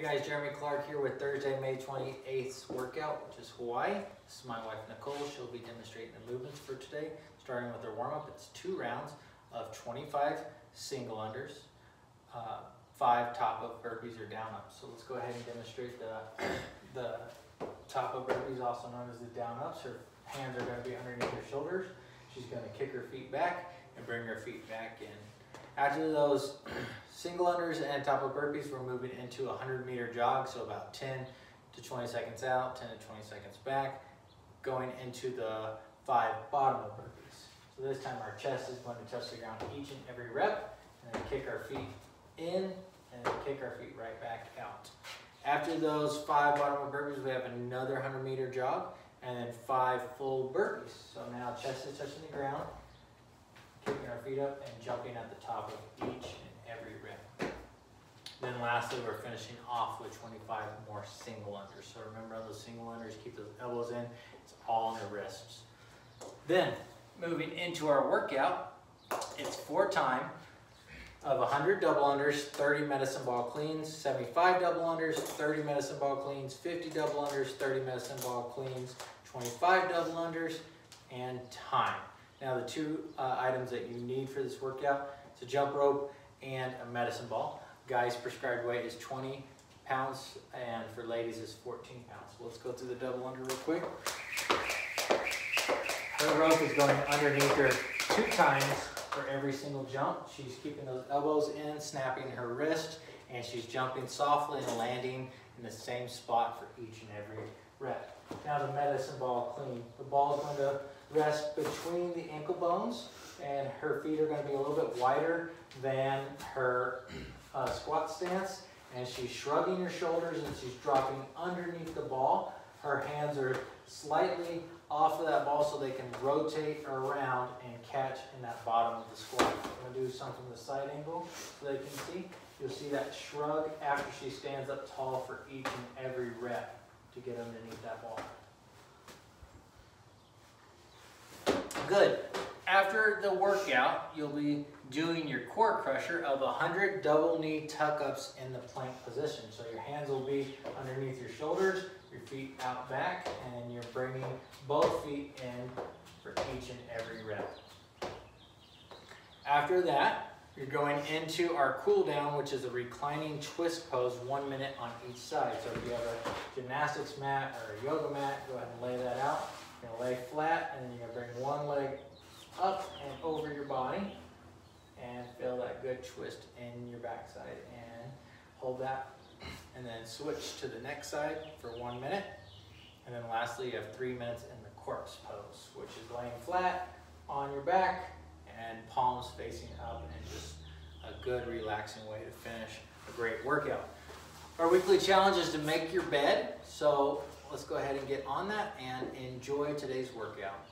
Hey guys, Jeremy Clark here with Thursday, May 28th workout, which is Hawaii. This is my wife Nicole. She'll be demonstrating the movements for today. Starting with her warm-up, it's two rounds of 25 single unders, uh, five top-up burpees or down-ups. So let's go ahead and demonstrate the, the top-up burpees, also known as the down-ups. Her hands are going to be underneath her shoulders. She's going to kick her feet back and bring her feet back in. After those single unders and top of burpees, we're moving into a 100 meter jog, so about 10 to 20 seconds out, 10 to 20 seconds back, going into the five bottom of burpees. So this time our chest is going to touch the ground each and every rep, and then kick our feet in, and then kick our feet right back out. After those five bottom of burpees, we have another 100 meter jog, and then five full burpees. So now chest is touching the ground, kicking our feet up and jumping at the top of each and every rep. Then lastly, we're finishing off with 25 more single unders. So remember on those single unders, keep those elbows in. It's all in the wrists. Then, moving into our workout, it's for time of 100 double unders, 30 medicine ball cleans, 75 double unders, 30 medicine ball cleans, 50 double unders, 30 medicine ball cleans, 25 double unders, and time. Now the two uh, items that you need for this workout is a jump rope and a medicine ball. Guys prescribed weight is 20 pounds and for ladies is 14 pounds. Let's go through the double under real quick. Her rope is going underneath her two times for every single jump. She's keeping those elbows in, snapping her wrist, and she's jumping softly and landing in the same spot for each and every rep. Now the medicine ball clean. The ball is going to rest between the ankle bones and her feet are going to be a little bit wider than her uh, squat stance and she's shrugging her shoulders and she's dropping underneath the ball. Her hands are slightly off of that ball so they can rotate around and catch in that bottom of the squat. I'm going to do something the side angle so they can see. You'll see that shrug after she stands up tall for each and every rep to get underneath that ball. Good. After the workout, you'll be doing your core crusher of 100 double knee tuck-ups in the plank position. So your hands will be underneath your shoulders, your feet out back, and you're bringing both feet in for each and every rep. After that, you're going into our cool down, which is a reclining twist pose, one minute on each side. So if you have a gymnastics mat or a yoga mat, go ahead and lay that out. You're gonna lay flat and then you're gonna bring one leg up and over your body and feel that good twist in your backside and hold that and then switch to the next side for one minute. And then lastly, you have three minutes in the corpse pose, which is laying flat on your back and palms facing up and just a good relaxing way to finish a great workout. Our weekly challenge is to make your bed. So let's go ahead and get on that and enjoy today's workout.